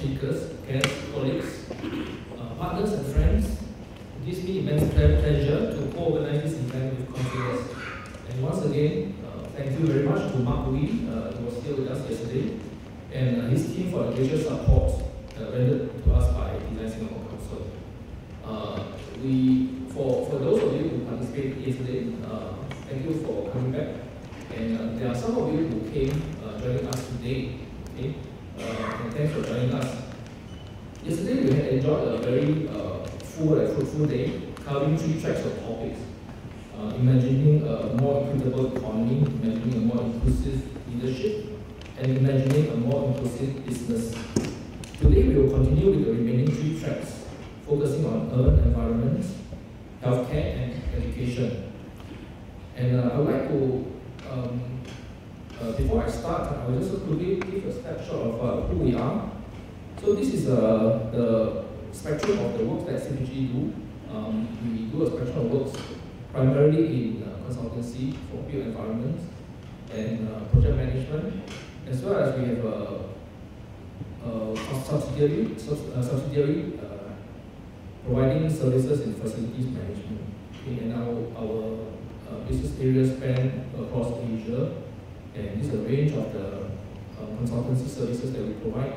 speakers, guests, colleagues, uh, partners and friends. It gives me immense pleasure to co-organize this event with Consulus. And once again, uh, thank you very much to Mark Wee, uh, who was here with us yesterday, and uh, his team for the gracious support uh, rendered to us by Design Singapore Council. Uh, we, for, for those of you who participated yesterday, uh, thank you for coming back. And there are some of you who came joining us today. Thanks for joining us. Yesterday we had enjoyed a very uh, full and fruitful day, covering three tracks of topics. Uh, imagining a more equitable economy, imagining a more inclusive leadership, and imagining a more inclusive business. Today we will continue with the remaining three tracks, focusing on urban environment, healthcare, and education. And uh, I would like to, um, before I start, I will just quickly give a snapshot of uh, who we are. So this is uh, the spectrum of the work that CPG do. Um, we do a spectrum of works primarily in uh, consultancy for built environments and uh, project management, as well as we have a, subsidiary, subs- uh, subsidiary uh, providing services in facilities management. Okay, and our, our uh, business areas span across Asia, and this is a range of the uh, consultancy services that we provide.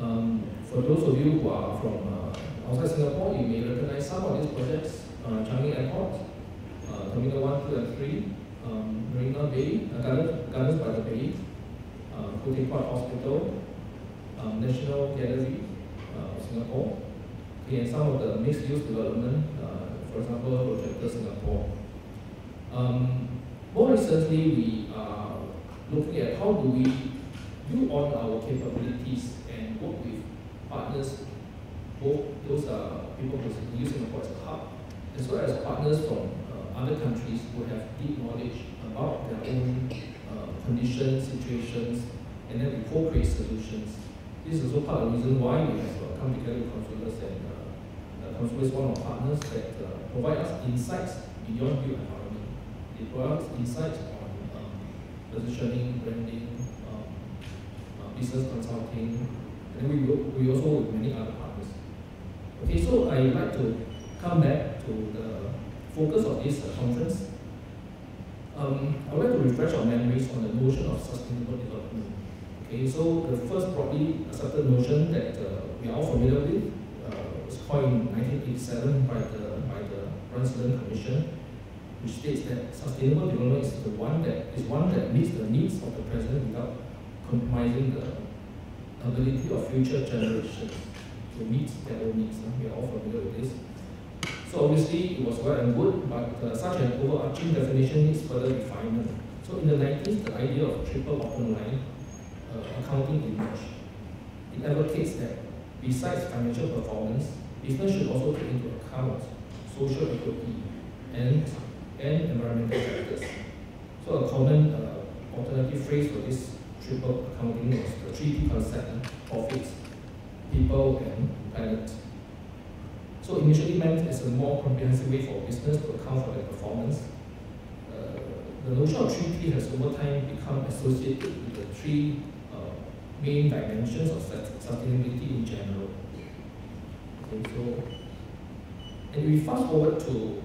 Um, for those of you who are from uh, outside Singapore, you may recognize some of these projects. Uh, Changi Airport, uh, Terminal 1, 2, and 3, um, Marina Bay, uh, Gardens, Gardens by the Bay, uh, Puat Hospital, um, National Gallery uh, of Singapore, okay, and some of the mixed-use development, uh, for example, Projector Singapore. Um, more recently, we looking at how do we build on our capabilities and work with partners, both those are people who use Singapore as a hub, as well as partners from uh, other countries who have deep knowledge about their own uh, conditions, situations, and then we co-create solutions. This is also part of the reason why we have uh, come together with Consulus and uh, uh, is one of our partners that uh, provide us insights beyond built environment. They provide us insights positioning, branding, um, uh, business consulting, and then we, we also work with many other partners. Okay, so I'd like to come back to the focus of this uh, conference. Um, I would like to refresh our memories on the notion of sustainable development. Okay, so the first broadly accepted notion that uh, we are all familiar with uh, was coined in 1987 by the by the Brundtland Commission, which states that sustainable development is the one that is one that meets the needs of the present without compromising the ability of future generations to meet their own needs. Uh, We are all familiar with this. So obviously it was well and good, but uh, such an overarching definition needs further refinement. So in the 90s, the idea of triple bottom line uh, accounting emerged. It advocates that besides financial performance, business should also take into account social equity and, and environmental factors. So a common uh, alternative phrase for this triple accounting was the three P concept, profits, people, and planet. So initially meant as a more comprehensive way for business to account for their performance, uh, the notion of 3P has over time become associated with the three uh, main dimensions of sustainability in general. Okay, so, and we fast forward to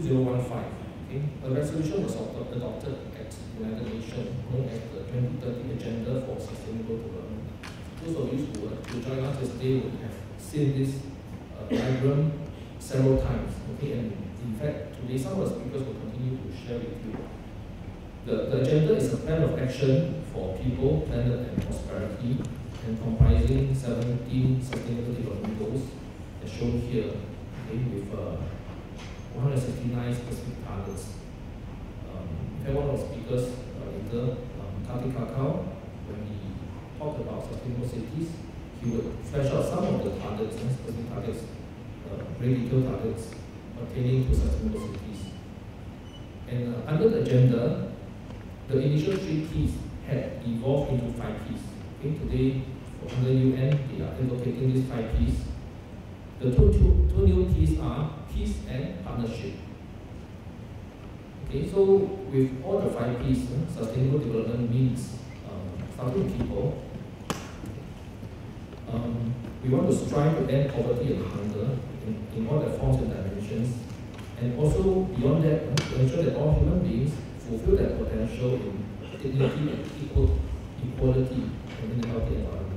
2015, okay, a resolution was adopted at the United Nations known as the 2030 Agenda for Sustainable Development. Those of you who, who join us today would have seen this uh, diagram several times. Okay, and in fact, today some of the speakers will continue to share with you. The, the agenda is a plan of action for people, planet, and prosperity, and comprising 17 sustainable development goals, as shown here, okay, with uh, 169 specific targets. Um, in fact, one of the speakers uh, later, um, Kati Kakao, when he talked about sustainable cities, he would flesh out some of the targets, and specific targets, uh, very detailed targets pertaining to sustainable cities. And uh, under the agenda, the initial three Ps had evolved into five Ps. Okay, today, under the UN, they are advocating these five Ps. The two, two, two new Ps are peace and partnership. Okay, so with all the five Ps, uh, sustainable development means um, starting people, uh, We want to strive to end poverty and hunger in, in all their forms and dimensions, and also beyond that, to ensure that all human beings fulfill their potential in dignity and equal, equality and in a healthy environment.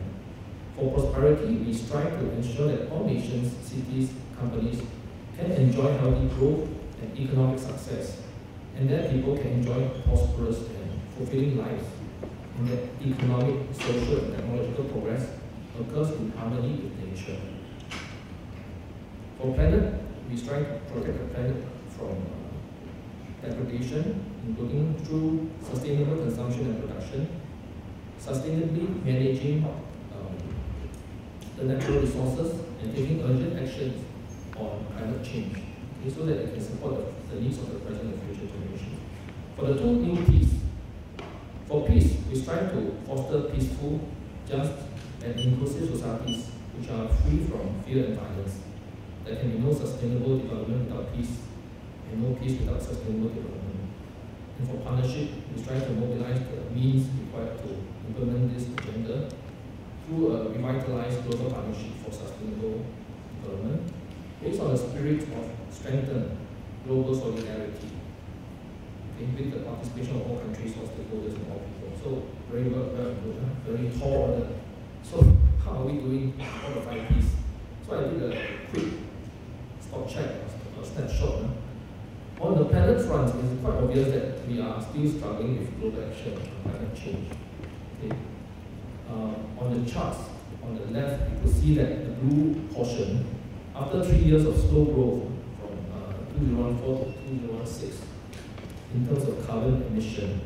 For prosperity, we strive to ensure that all nations, cities, companies can enjoy healthy growth and economic success, and that people can enjoy prosperous and fulfilling lives, and that economic, social, and technological progress occurs in harmony with nature. For planet, we strive to protect the planet from degradation, including through sustainable consumption and production, sustainably managing the natural resources, and taking urgent actions on climate change, okay, so that it can support the, the needs of the present and future generations. For the two new P's, for peace, we strive to foster peaceful, just, and inclusive societies which are free from fear and violence. There can be no sustainable development without peace, and no peace without sustainable development. And for partnership, we strive to mobilize the means required to implement this agenda through uh, a revitalized global partnership for sustainable development based on the spirit of strengthened global solidarity okay, with the participation of all countries, all stakeholders, and all people. So very well, very very tall order. So how are we doing all the five Ps? So I did a quick spot check, a snapshot. On the planet front, it's quite obvious that we are still struggling with global action on climate change. Okay. Uh, on the on the left, you can see that the blue portion, after three years of slow growth from uh, 2014 to 2016, in terms of carbon emission,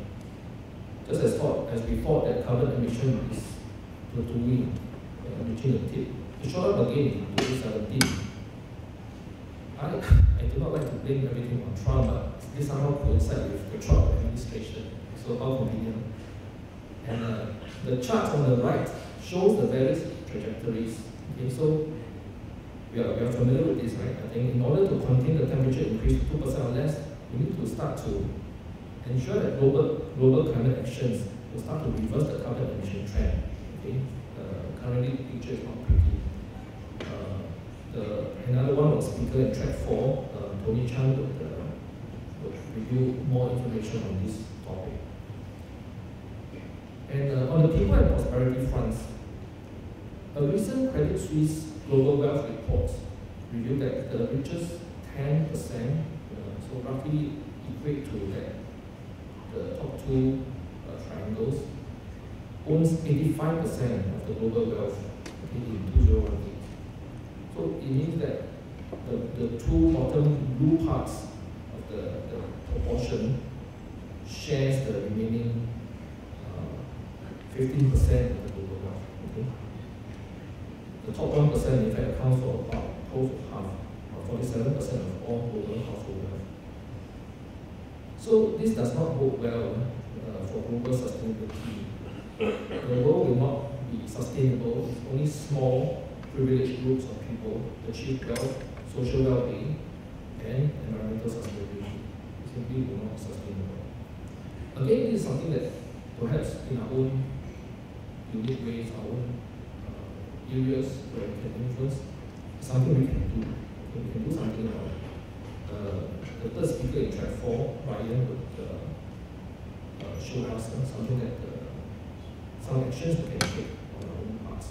just as thought as we thought that carbon emission is plateauing, uh, reaching a tip, it shot up again in 2017 I, I do not like to blame everything on Trump, but this somehow coincides with the Trump administration. So how convenient. And uh, the chart on the right shows the various trajectories. Okay, so we are, we are familiar with this, right? I think in order to contain the temperature increase to 2% or less, we need to start to ensure that global, global climate actions will start to reverse the carbon emission trend. Okay? Uh, currently, the picture is not pretty. Uh, the, another one was speaker in track 4, uh, Tony Chan would, uh, review more information on this. And uh, on the people and prosperity fronts, a recent Credit Suisse Global Wealth report revealed that the richest 10%, uh, so roughly equate to that, the top two uh, triangles, owns 85% of the global wealth in 2018. So it means that the, the two bottom blue parts of the, the proportion shares the remaining 15% of the global wealth. Okay? The top 1% in fact accounts for about close to half, or 47% of all global household wealth. So this does not bode well uh, for global sustainability. The world will not be sustainable if only small privileged groups of people achieve wealth, social well-being, and environmental sustainability. It simply will not be sustainable. Again, this is something that perhaps in our own unique ways, our own uh, areas where we can influence, something we can do. We can do something about it. Uh, the third speaker in track four, Ryan, would uh, uh, show us something that uh, some actions we can take on our own parts.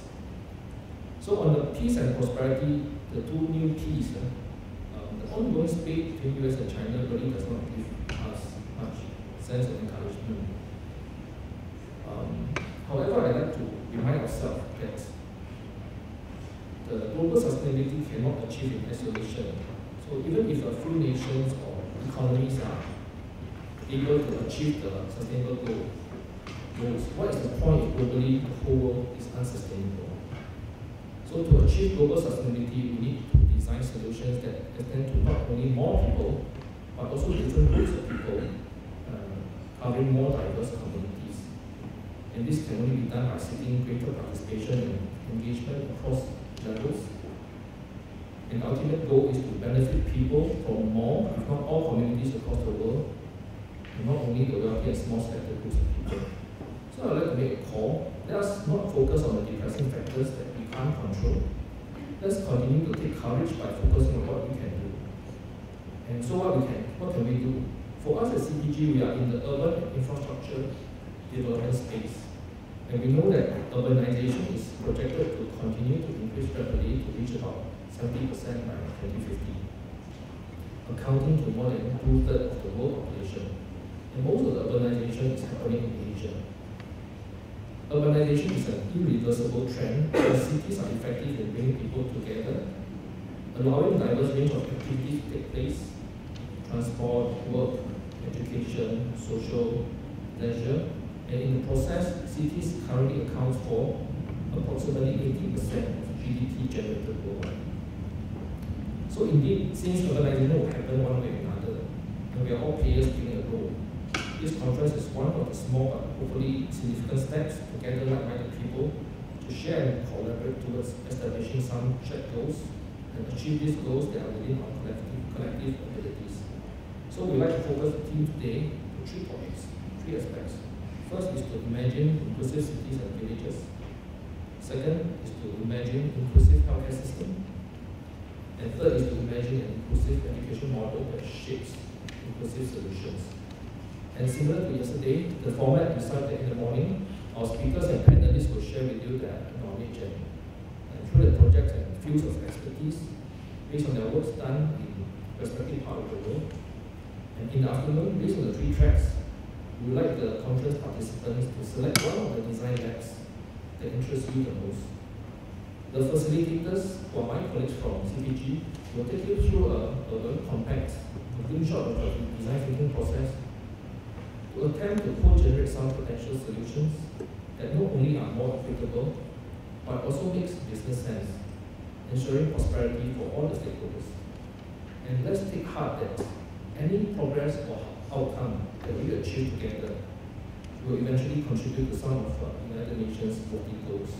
So on the peace and prosperity, the two new Ps, uh, um, the ongoing spate between US and China really does not give us much sense of encouragement. To remind ourselves that the global sustainability cannot achieve in isolation. So even if a few nations or economies are able to achieve the sustainable goal, goals, what is the point if globally the whole world is unsustainable? So to achieve global sustainability, we need to design solutions that extend to not only more people, but also different groups of people, uh, covering more diverse communities. And this can only be done by seeking greater participation and engagement across levels. And the ultimate goal is to benefit people from more, if not all communities across the world, and not only the wealthy and small selected groups of people. So I'd like to make a call. Let us not focus on the depressing factors that we can't control. Let's continue to take courage by focusing on what we can do. And so what we can, what can we do? For us at CPG, we are in the urban infrastructure development space. And we know that urbanization is projected to continue to increase rapidly to reach about 70% by 2050, accounting to more than two-thirds of the world population. And most of the urbanization is happening in Asia. Urbanization is an irreversible trend where cities are effective in bringing people together, allowing diverse range of activities to take place, transport, work, education, social, leisure, and in the process, cities currently account for approximately 80% of GDP generated worldwide. So indeed, since urbanization will happen one way or another, and we are all players playing a role, this conference is one of the small but hopefully significant steps to gather like-minded people to share and collaborate towards establishing some shared goals and achieve these goals that are within our collective, collective abilities. So we'd like to focus the team today on three points, three aspects. First is to imagine inclusive cities and villages. Second is to imagine inclusive healthcare system. And third is to imagine an inclusive education model that shapes inclusive solutions. And similar to yesterday, the format decided that in the morning, our speakers and panelists will share with you their knowledge and, and through the projects and fields of expertise based on their works done in respective part of the world. And in the afternoon, based on the three tracks, we would like the conference participants to select one of the design labs that interests you the most. The facilitators, who are my colleagues from CPG, will take you through a, a very compact, a shot of the design thinking process to attempt to co-generate some potential solutions that not only are more applicable, but also makes business sense, ensuring prosperity for all the stakeholders. And let's take heart that any progress or outcome that we achieve together will eventually contribute to some of uh, United Nations 14 goals.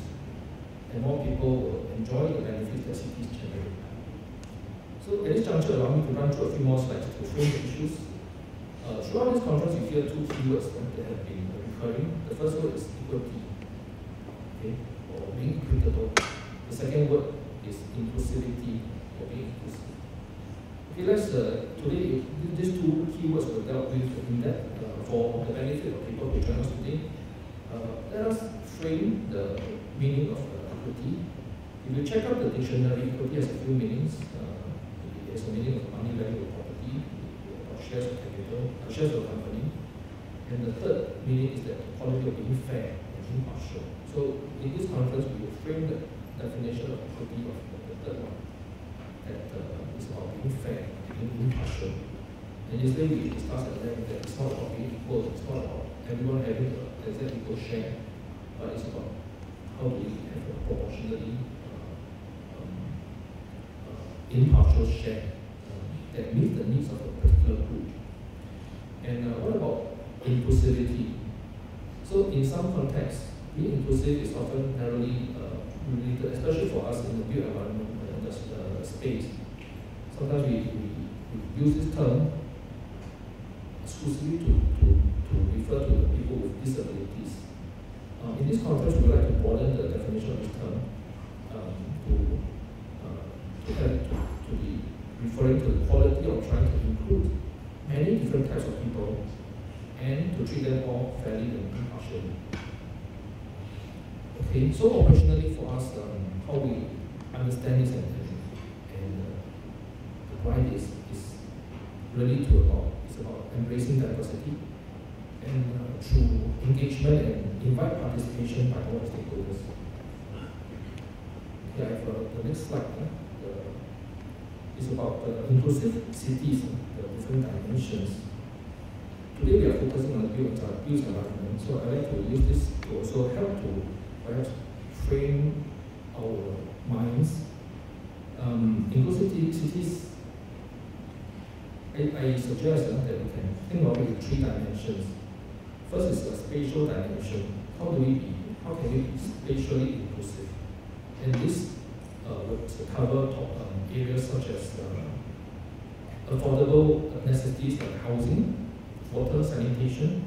And more people will enjoy the benefits that cities generate. So at this juncture, allow me to run through a few more slides to frame the issues. Uh, throughout this conference, you hear two keywords that have been recurring. The first word is equity, okay, or being equitable. The second word is inclusivity, or being inclusive. Okay, let's, uh, today, these two keywords were dealt with in depth uh, for the benefit of people who join us today. Uh, let us frame the meaning of uh, equity. If you check out the dictionary, equity has a few meanings. Uh, it has a meaning of money, value, of property, or shares of capital, uh, shares of company. And the third meaning is that the quality of being fair and impartial. So in this conference, we will frame the definition of equity of the third one that uh, is about being fair, being impartial. And yesterday we discussed at that it's not about being equal, it's not about everyone having a exact equal share, but it's about how we have a proportionally uh, um, uh, impartial share uh, that meets the needs of a particular group. And uh, what about inclusivity? So in some contexts, being inclusive is often narrowly uh, related, especially for us in the built environment uh, space. Sometimes we, we, we, use this term exclusively to, to, to refer to the people with disabilities. Um, in this context, we would like to broaden the definition of this term um, to, uh, to, have, to, to be referring to the quality of trying to include many different types of people and to treat them all fairly and impartially. Okay, so operationally for us, um, how we understand this and, this is really to about it's about embracing diversity and uh, through engagement and invite participation by all stakeholders. I have uh, the next slide. Uh, it's about uh, inclusive cities, the different dimensions. Today we are focusing on the built, environment, so I'd like to use this to also help to perhaps frame our minds. Um, inclusive cities, I, I suggest that we can think of it in three dimensions. First is the spatial dimension. How do we be, how can we be spatially inclusive? And this uh, would cover um, areas such as uh, affordable necessities like housing, water, sanitation,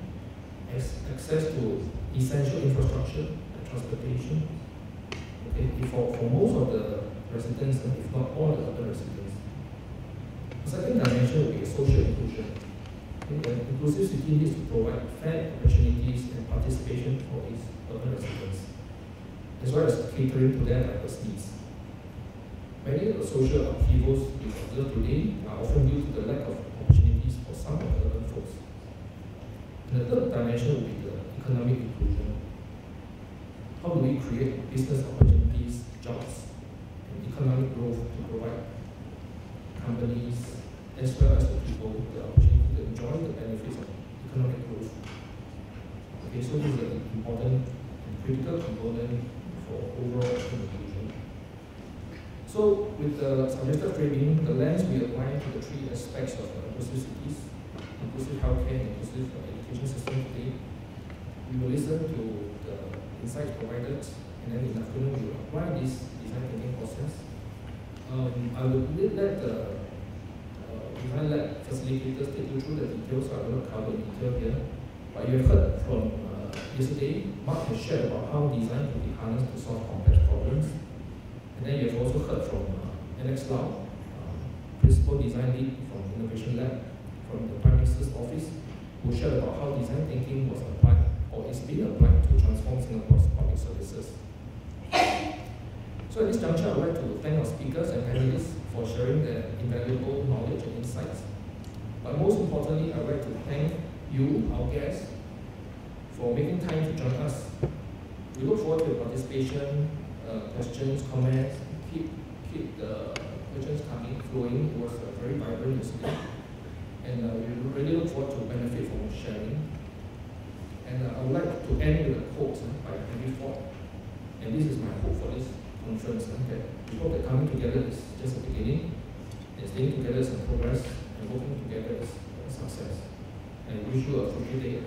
access to essential infrastructure, and transportation, Okay, for, for most of the residents, if not all the other residents. The second dimension will be social inclusion. Okay, inclusive city needs to provide fair opportunities and participation for its urban residents, as well as catering to their diverse needs. Many of the social upheavals we observe today are often due to the lack of opportunities for some of the urban folks. And the third dimension will be the economic inclusion. How do we create business opportunities, jobs, and economic growth to provide companies as well as the people the opportunity to enjoy the benefits of economic growth? Okay, so this is an important and critical component for overall inclusion. So with the suggested framing, the lens we apply to the three aspects of inclusive cities, inclusive healthcare, and inclusive education system today, we will listen to the insights provided, and then in the afternoon we will apply this design thinking process. Um, I will let the design lab facilitators take you through the details, so I not cover the detail here. But you have heard from uh, yesterday, Mark has shared about how design can be harnessed to solve complex problems. And then you have also heard from uh, Alex Lau, uh, Principal Design Lead from Innovation Lab from the Prime Minister's Office, who shared about how design thinking was applied or is being applied to transform Singapore's public services. So at this juncture, I would like to thank our speakers and panelists for sharing their invaluable knowledge and insights. But most importantly, I would like to thank you, our guests, for making time to join us. We look forward to your participation, uh, questions, comments. Keep, keep the questions coming, flowing. It was uh, very vibrant yesterday. And uh, we really look forward to benefit from sharing. And uh, I would like to end with a quote uh, by Henry Ford. And this is my hope for this conference. Uh, that we hope that coming together is just the beginning, and staying together is a progress, and working together is a success. And we wish you a fruitful day.